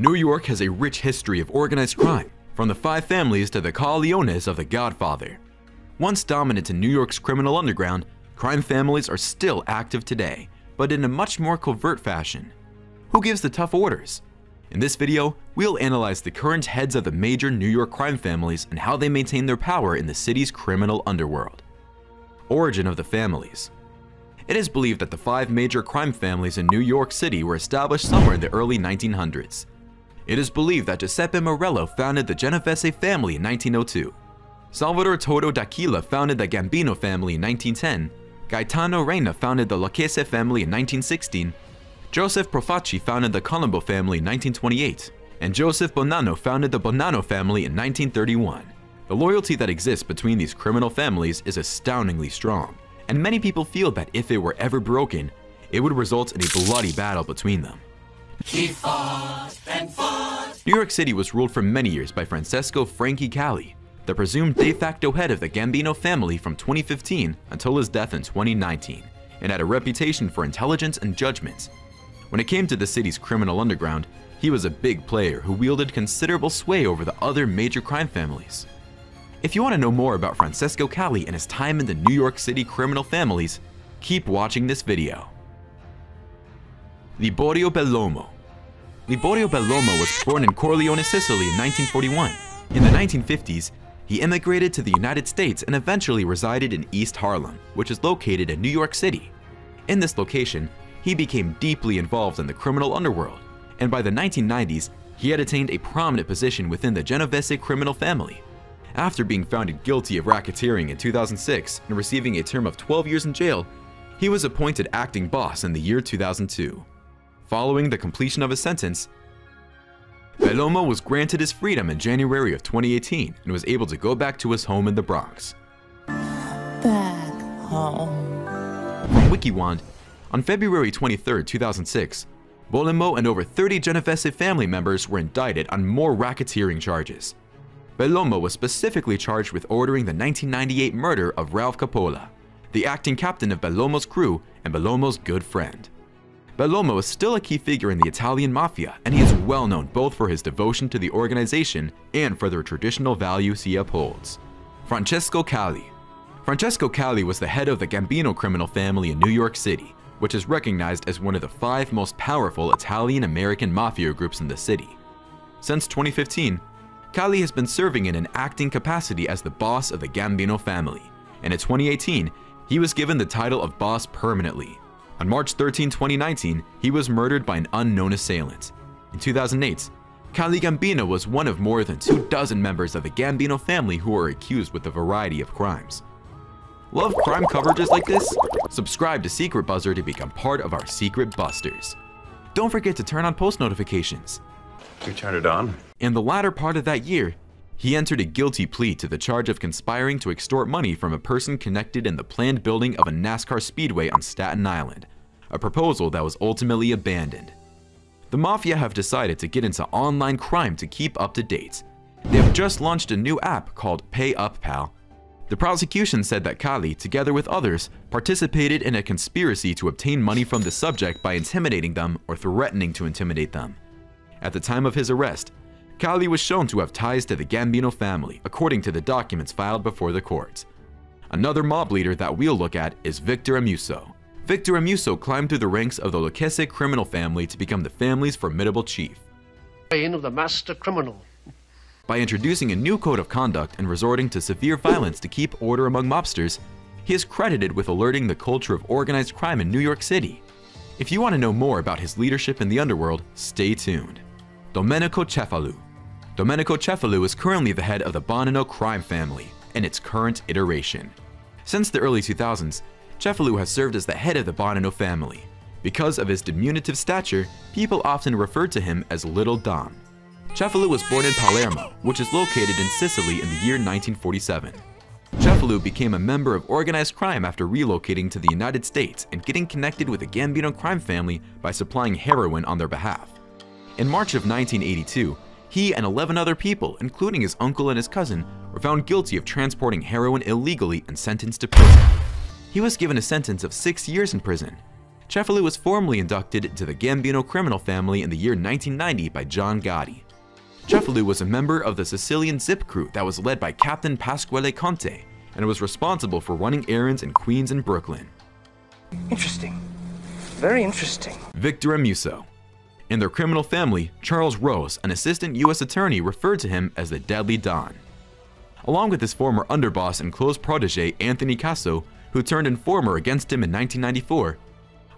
New York has a rich history of organized crime, from the five families to the Corleones of The Godfather. Once dominant in New York's criminal underground, crime families are still active today, but in a much more covert fashion. Who gives the tough orders? In this video, we'll analyze the current heads of the major New York crime families and how they maintain their power in the city's criminal underworld. Origin of the families. It is believed that the five major crime families in New York City were established somewhere in the early 1900s. It is believed that Giuseppe Morello founded the Genovese family in 1902. Salvador Toto d'Aquila founded the Gambino family in 1910. Gaetano Reina founded the Lucchese family in 1916. Joseph Profaci founded the Colombo family in 1928. And Joseph Bonanno founded the Bonanno family in 1931. The loyalty that exists between these criminal families is astoundingly strong, and many people feel that if it were ever broken, it would result in a bloody battle between them. He fought and fought. New York City was ruled for many years by Francesco Frankie Cali, the presumed de facto head of the Gambino family from 2015 until his death in 2019, and had a reputation for intelligence and judgment. When it came to the city's criminal underground, he was a big player who wielded considerable sway over the other major crime families. If you want to know more about Francesco Cali and his time in the New York City criminal families, keep watching this video. Liborio Bellomo Liborio Bellomo was born in Corleone, Sicily in 1941. In the 1950s, he immigrated to the United States and eventually resided in East Harlem, which is located in New York City. In this location, he became deeply involved in the criminal underworld, and by the 1990s, he had attained a prominent position within the Genovese criminal family. After being found guilty of racketeering in 2006 and receiving a term of 12 years in jail, he was appointed acting boss in the year 2002. Following the completion of his sentence, Bellomo was granted his freedom in January of 2018 and was able to go back to his home in the Bronx. Back home. From WikiWand, on February 23, 2006, Bellomo and over 30 Genovese family members were indicted on more racketeering charges. Bellomo was specifically charged with ordering the 1998 murder of Ralph Coppola, the acting captain of Bellomo's crew and Bellomo's good friend. Bellomo is still a key figure in the Italian mafia, and he is well known both for his devotion to the organization and for the traditional values he upholds. Francesco Cali Francesco Cali was the head of the Gambino criminal family in New York City, which is recognized as one of the five most powerful Italian-American mafia groups in the city. Since 2015, Cali has been serving in an acting capacity as the boss of the Gambino family, and in 2018, he was given the title of boss permanently, on March 13, 2019, he was murdered by an unknown assailant. In 2008, Cali Gambino was one of more than two dozen members of the Gambino family who were accused with a variety of crimes. Love crime coverages like this? Subscribe to Secret Buzzer to become part of our Secret Busters. Don't forget to turn on post notifications. You turned it on? In the latter part of that year, he entered a guilty plea to the charge of conspiring to extort money from a person connected in the planned building of a NASCAR speedway on Staten Island, a proposal that was ultimately abandoned. The Mafia have decided to get into online crime to keep up to date. They have just launched a new app called Pay Up Pal. The prosecution said that Cali, together with others, participated in a conspiracy to obtain money from the subject by intimidating them or threatening to intimidate them. At the time of his arrest, Cali was shown to have ties to the Gambino family, according to the documents filed before the courts. Another mob leader that we'll look at is Victor Amuso. Victor Amuso climbed through the ranks of the Lucchese criminal family to become the family's formidable chief. Reign of the master criminal. By introducing a new code of conduct and resorting to severe violence to keep order among mobsters, he is credited with alerting the culture of organized crime in New York City. If you want to know more about his leadership in the underworld, stay tuned. Domenico Cefalu Domenico Cefalu is currently the head of the Bonanno crime family in its current iteration. Since the early 2000s, Cefalu has served as the head of the Bonanno family. Because of his diminutive stature, people often referred to him as Little Dom. Cefalu was born in Palermo, which is located in Sicily in the year 1947. Cefalu became a member of organized crime after relocating to the United States and getting connected with the Gambino crime family by supplying heroin on their behalf. In March of 1982, he and 11 other people, including his uncle and his cousin, were found guilty of transporting heroin illegally and sentenced to prison. He was given a sentence of six years in prison. Cefalù was formally inducted into the Gambino criminal family in the year 1990 by John Gotti. Cefalù was a member of the Sicilian zip crew that was led by Captain Pasquale Conte and was responsible for running errands in Queens and Brooklyn. Interesting. Very interesting. Victor Amuso. In their criminal family, Charles Rose, an assistant U.S. attorney, referred to him as the Deadly Don. Along with his former underboss and close protege Anthony Casso, who turned informer against him in 1994,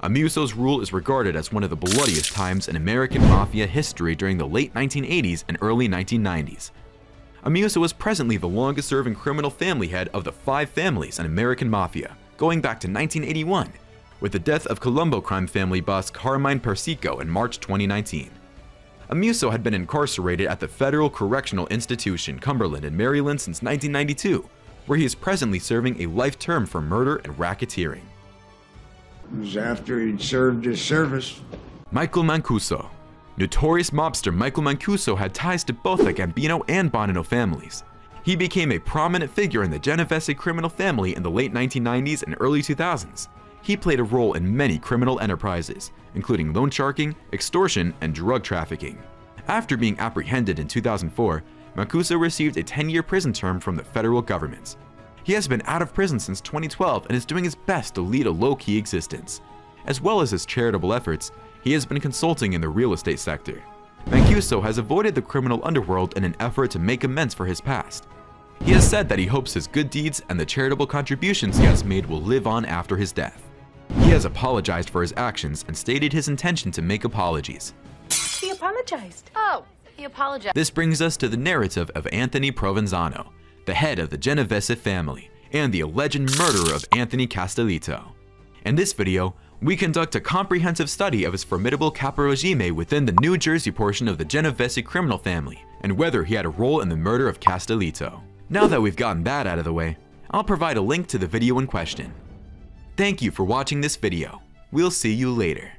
Amuso's rule is regarded as one of the bloodiest times in American mafia history during the late 1980s and early 1990s. Amuso is presently the longest serving criminal family head of the five families in American mafia, going back to 1981, with the death of Colombo crime family boss Carmine Persico in March 2019. Amuso had been incarcerated at the Federal Correctional Institution, Cumberland in Maryland since 1992, where he is presently serving a life term for murder and racketeering. It was after he'd served his service. Michael Mancuso. Notorious mobster Michael Mancuso had ties to both the Gambino and Bonanno families. He became a prominent figure in the Genovese criminal family in the late 1990s and early 2000s. He played a role in many criminal enterprises, including loan sharking, extortion, and drug trafficking. After being apprehended in 2004, Mancuso received a 10-year prison term from the federal government. He has been out of prison since 2012 and is doing his best to lead a low-key existence. As well as his charitable efforts, he has been consulting in the real estate sector. Mancuso has avoided the criminal underworld in an effort to make amends for his past. He has said that he hopes his good deeds and the charitable contributions he has made will live on after his death. He has apologized for his actions and stated his intention to make apologies. He apologized. Oh, he apologized. This brings us to the narrative of Anthony Provenzano, the head of the Genovese family, and the alleged murderer of Anthony Castellito. In this video, we conduct a comprehensive study of his formidable caporegime within the New Jersey portion of the Genovese criminal family, and whether he had a role in the murder of Castellito. Now that we've gotten that out of the way, I'll provide a link to the video in question. Thank you for watching this video. We'll see you later.